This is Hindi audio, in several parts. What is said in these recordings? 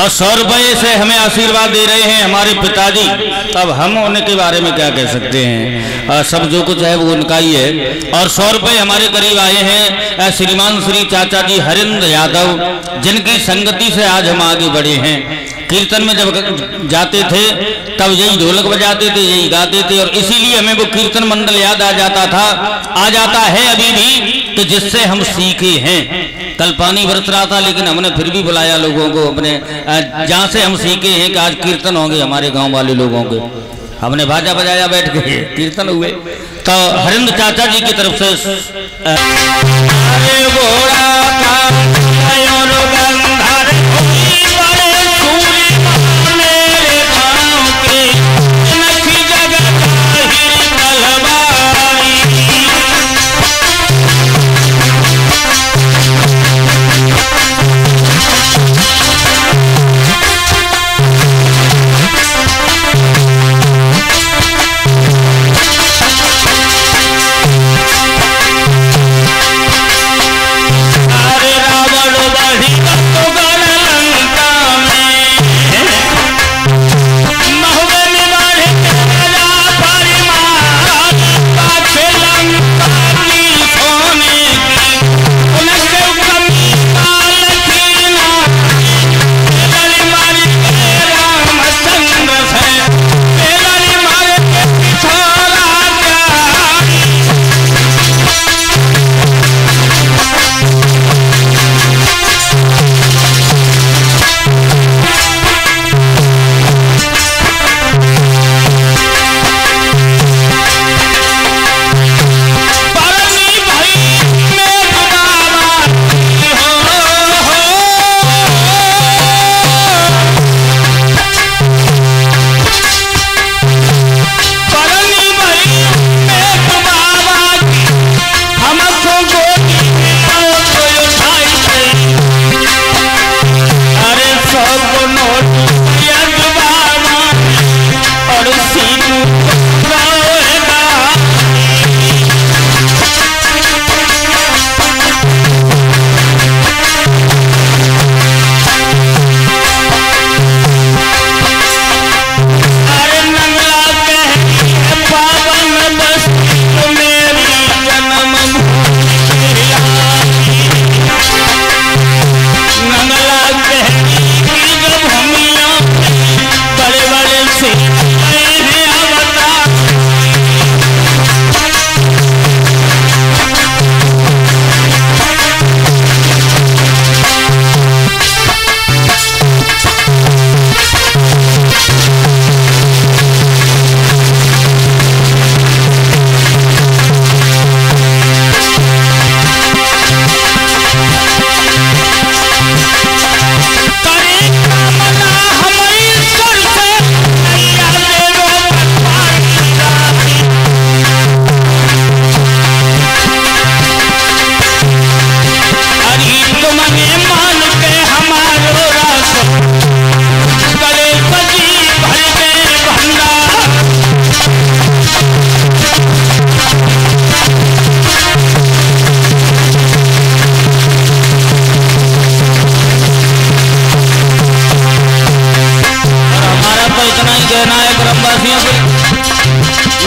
और सौ रुपये से हमें आशीर्वाद दे रहे हैं हमारे पिताजी। अब हम उनके बारे में क्या कह सकते हैं? और सब जो कुछ है वो उनका ही है। और सौ रुपये हमारे करीब आए हैं श्रीमान श्री चाचा जी हरिंद्र यादव, जिनकी संगति से आज हम आगे बढ़े हैं। कीर्तन में जब जाते थे, तब यही ढोलक बजाते थे, यही गाते थे, और इसीलिए हमें वो कीर्तन मंडल याद आ जाता था। आ जाता है अभी भी, कि जिससे हम सीखे हैं। कल पानी बरस रहा था, लेकिन हमने फिर भी बुलाया लोगों को अपने जहाँ से हम सीखे हैं कि आज कीर्तन होंगे हमारे गाँव वाले लोगों के। हमने भाजा बजाया बैठ के, कीर्तन हुए। तो हरिंद्र चाचा जी की तरफ़ से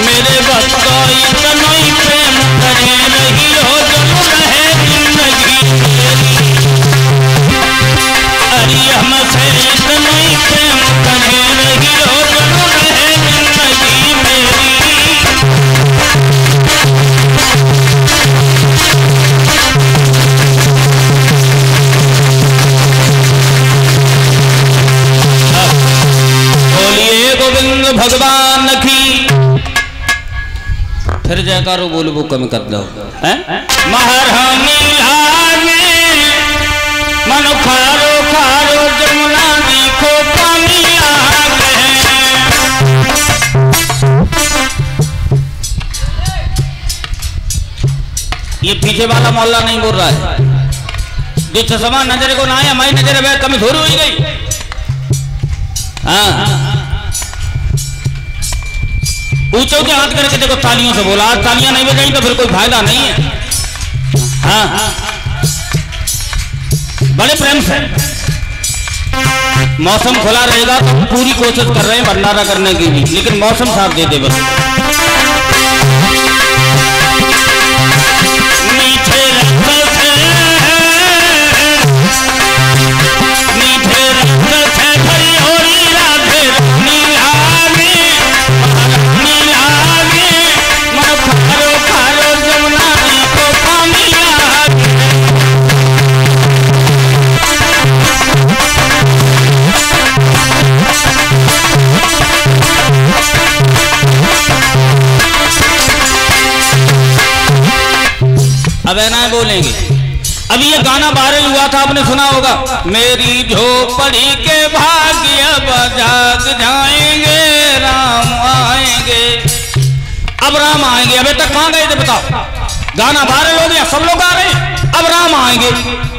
मेरे बताई जयकारो बोल वो कम कर दो। महारानी मन खारो खारो जमुना देखो पानी ये पीछे वाला मोहल्ला नहीं बोल रहा है। जो चश्मा नज़र को ना आया हमारी नज़र में कमी थोड़ी हुई गई। हाँ। ऊँचे के हाथ करके देखो तालियों से बोला, आज तालियाँ नहीं बजाई तो फिर कोई फ़ायदा नहीं है। हाँ। बड़े प्रेम से। मौसम खुला रहेगा तो पूरी कोशिश कर रहे हैं भंडारा करने की भी, लेकिन मौसम साथ दे दे बस। अब बोलेंगे। अभी ये गाना वायरल हुआ था, आपने सुना होगा, मेरी झोपड़ी के भाग्य बजाग जाएँगे, राम आएँगे। अब राम आएँगे। अभी तक कहाँ गए थे बताओ? गाना वायरल हो गया, सब लोग आ रहे अब राम आएँगे।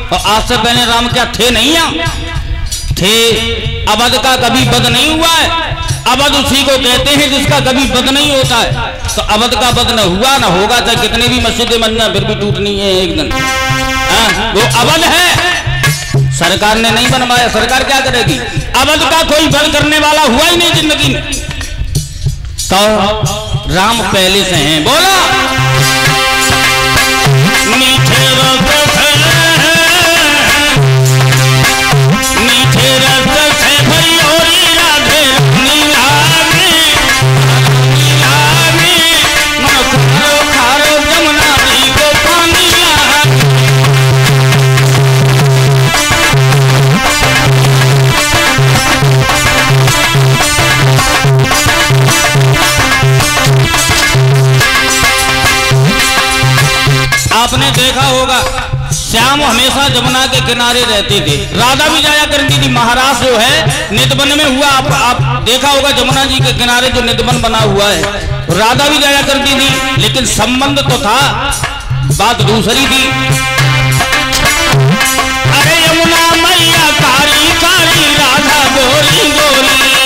और आज से पहले राम क्या थे नहीं यहाँ? थे। अवध का कभी बद नहीं हुआ है। अवध उसी को कहते हैं जिसका कभी बद नहीं होता है। तो अवध का बद न हुआ ना होगा चाहे कितने भी मस्जिदें बनना फिर भी टूटनी है एक दिन। आ, वो अवध है। सरकार ने नहीं बनवाया सरकार क्या करेगी? अवध का कोई बद करने वाला हुआ ही नहीं ज़िंदगी में। तो राम पहले से हैं। बोला। होगा। श्याम हमेशा जमुना के किनारे रहते थे। राधा भी जाया करती थी। महाराज जो है नितबन में हुआ। आप, आप देखा होगा जमुना जी के किनारे जो नितबन बना हुआ है। राधा भी जाया करती थी लेकिन संबंध तो था। बात दूसरी थी। अरे यमुना मैया कारी कारी राधा गोरी गोरी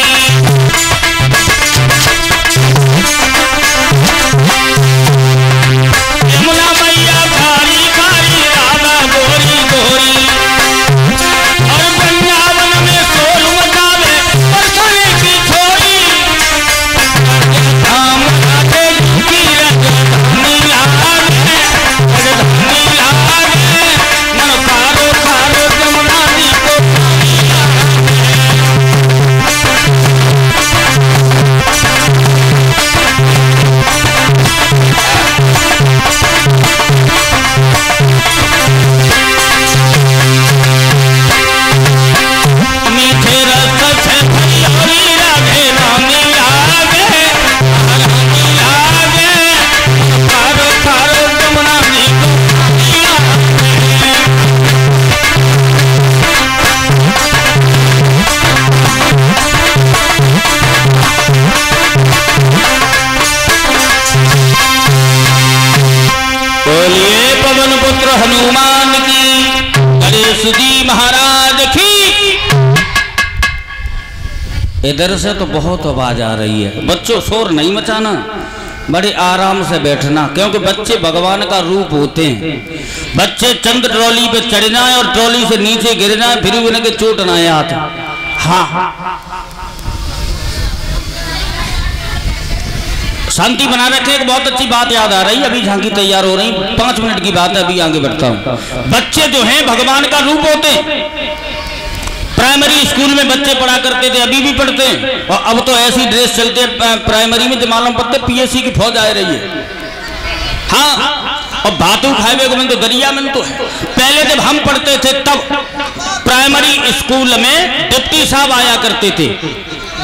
इधर से तो बहुत आवाज़ आ रही है। बच्चों, शोर नहीं मचाना। बड़े आराम से बैठना, क्योंकि बच्चे भगवान का रूप होते हैं। बच्चे चंद ट्रॉली पे चढ़ना है और ट्रॉली से नीचे गिर जाए फिर भी उनके चोट ना हाथ। हाँ। शांति बना रखे, एक बहुत अच्छी बात याद आ रही अभी झांकी तैयार हो रही, पाँच मिनट की बात है, अभी आगे बढ़ता हूँ। बच्चे जो हैं, भगवान का रूप होते हैं। प्राइमरी स्कूल में बच्चे पढ़ा करते थे, अभी भी पढ़ते हैं। और अब तो ऐसी ड्रेस चलते प्राइमरी में जो मालूम पड़ते पीएससी की फौज आ रही है। हाँ और भातू खाए में तो दरिया में तो है। पहले जब हम पढ़ते थे, तब प्राइमरी स्कूल में डिप्टी साहब आया करते थे।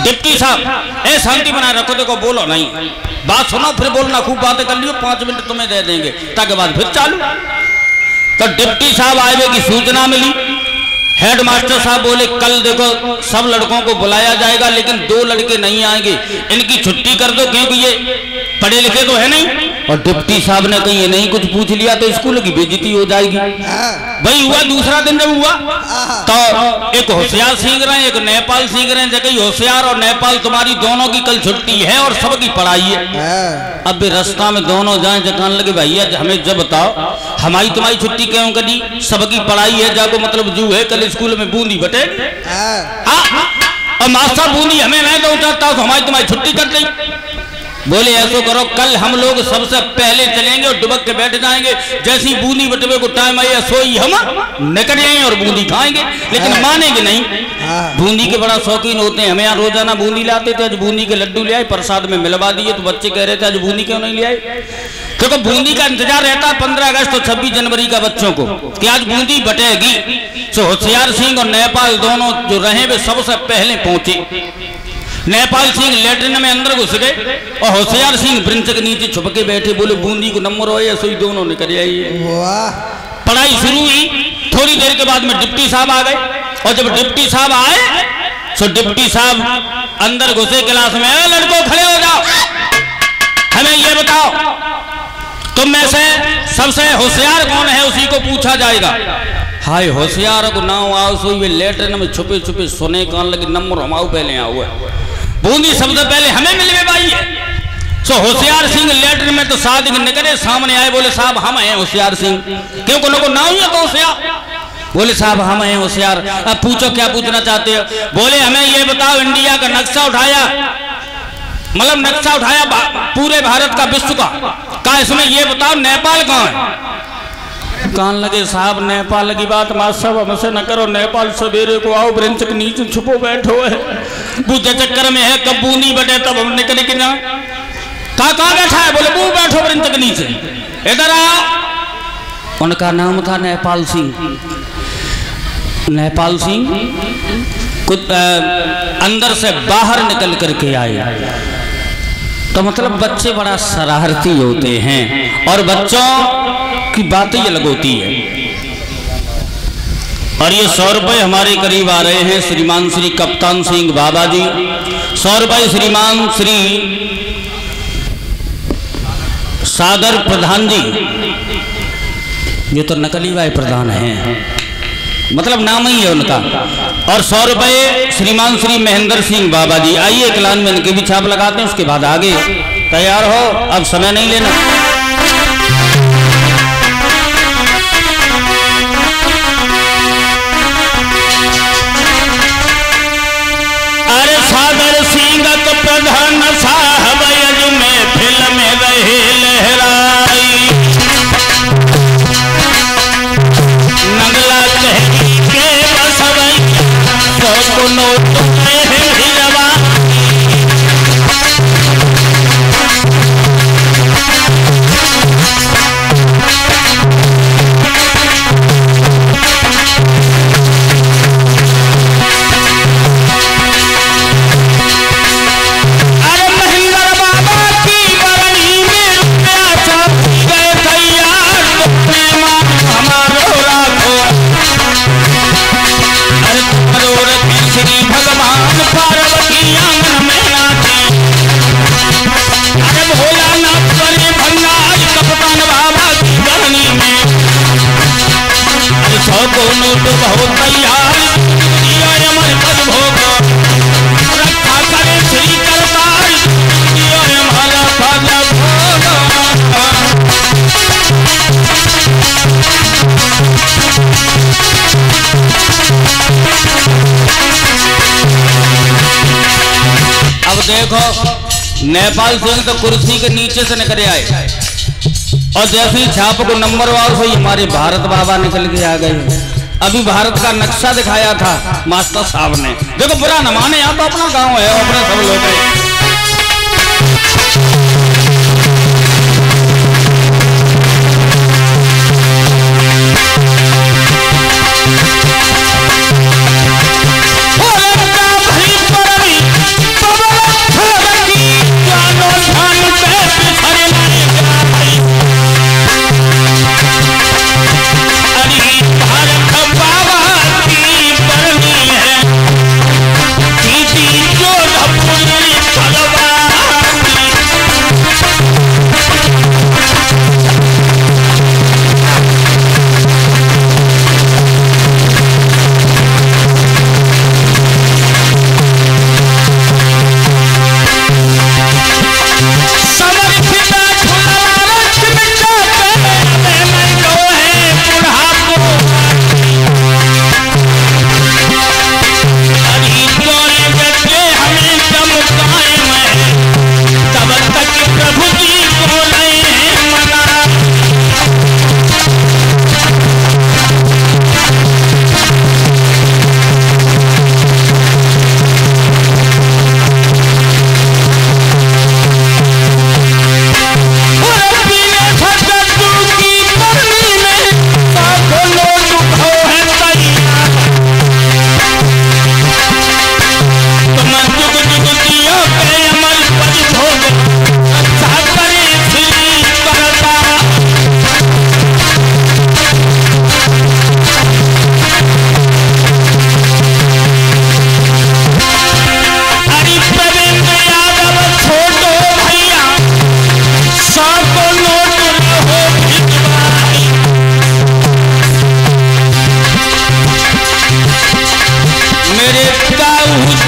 डिप्टी साहब, ए, शांति बनाए रखो, देखो, बोलो नहीं। बात सुनो, फिर बोलना, खूब बातें कर लियो, पाँच मिनट तुम्हें दे देंगे, ताकि बाद फिर चालू। तो डिप्टी साहब आए की सूचना मिली। हेड मास्टर साहब बोले, कल देखो, सब लड़कों को बुलाया जाएगा, लेकिन दो लड़के नहीं आएँगे। इनकी छुट्टी कर दो, क्योंकि ये पढ़े लिखे तो है नहीं। और डिप्टी साहब ने कहीं ये नहीं कुछ पूछ लिया तो स्कूल की बेजती हो जाएगी। भाई हुआ, दूसरा दिन जब हुआ। तो एक होशियार सीख रहे हैं, एक नेपाल सीख रहे हैं। जगह होशियार और नेपाल, तुम्हारी दोनों की कल छुट्टी है और सबकी पढ़ाई है। अब रास्ता में दोनों जाए जकान लगे, भैया, हमें जब बताओ। हमारी तुम्हारी छुट्टी क्यों करी? सबकी पढ़ाई है जाको मतलब जू है कल स्कूल में बूंदी बटे हाँ, और मास्टर बूंदी हमें मैं तो हमारी तुम्हारी छुट्टी कर दी बोले ऐसो करो कल हम लोग सबसे पहले चलेंगे और डुबक के बैठ जाएँगे। जैसी बूंदी बटवे को टाइम आया सोई हम निकल जाएँगे और बूंदी खाएँगे। लेकिन। मानेंगे नहीं। हाँ। बूंदी के बड़ा शौकीन होते हैं। हमें यहाँ रोज़ाना बूंदी लाते थे। आज बूंदी के लड्डू ले आए प्रसाद में मिलवा दिए। तो बच्चे कह रहे थे आज बूंदी क्यों नहीं ले आए? क्योंकि बूंदी का इंतज़ार रहता है पंद्रह अगस्त और छब्बीस जनवरी का बच्चों को कि आज बूंदी बटेगी। तो होशियार सिंह और नेपाल दोनों जो रहे वे सबसे पहले पहुँचे। नेपाल सिंह लेटरिन में अंदर घुस गए और होशियार सिंह ब्रिंच के नीचे छुप के बैठे बोले बूंदी को नंबर हो या सोई दोनों निकल आइए वाह। पढ़ाई शुरू हुई। थोड़ी देर के बाद में डिप्टी साहब आ गए। और जब डिप्टी साहब आए तो डिप्टी साहब अंदर घुसे क्लास में "ए, लड़कों खड़े हो जाओ। हमें ये बताओ तुम में से सबसे होशियार कौन है? उसी को पूछा जाएगा। हाय होशियार को नाम आओ सोई वे लेटरिन में छुपे छुपे सोने कान लगे नंबर हमाओ पहले आओ है। बूंदी सबसे पहले हमें मिलवे भाई। सो होशियार सिंह लेटर में तो सादिक निकले सामने आए, बोले साहब, हम हैं होशियार सिंह। क्यों को लोगों नाम ही है तो होशियार? बोले साहब, हम हैं होशियार। अब पूछो क्या पूछना चाहते हो? बोले, हमें ये बताओ, इंडिया का नक्शा उठाया। मतलब नक्शा उठाया पूरे भारत का विश्व का। का इसमें ये बताओ, नेपाल कहाँ है? कान लगे, साहब, नेपाल की बात मात हमसे न करो नेपाल, सवेरे को आओ, ब्रेंच के नीचे छुपो बैठो है। बुझे चक्कर में है कब बूंदी बटे, तब हम निकल के ना? कहा कहाँ बैठा है? बोले वो बैठो ब्रेंच के नीचे। इधर आओ उनका नाम था नेपाल सिंह। नेपाल सिंह कुछ अंदर से बाहर निकल करके आए। तो मतलब बच्चे बड़ा शरारती होते हैं और बच्चों की बातें ही अलग होती है। और ये सौ रुपये हमारे करीब आ रहे हैं श्रीमान श्री कप्तान सिंह बाबा जी। सौ रुपये श्रीमान श्री सागर प्रधान जी। ये तो नकली भाई प्रधान हैं। मतलब नाम ही है उनका। और सौ रुपये श्रीमान श्री महेंद्र सिंह बाबा जी, आइए कलान में इनके भी छाप लगाते हैं, उसके बाद आगे। तैयार हो, अब समय नहीं लेना। देखो, नेपाल सिंह तो कुर्सी के नीचे से निकले आए। और जैसे ही छाप को नंबर वार हुई हमारे भारत बाबा निकल के आ गए। अभी भारत का नक्शा दिखाया था, मास्टर साहब ने। देखो बुरा न माने, यहाँ तो अपना गाँव है, अपना सब लोग Thank.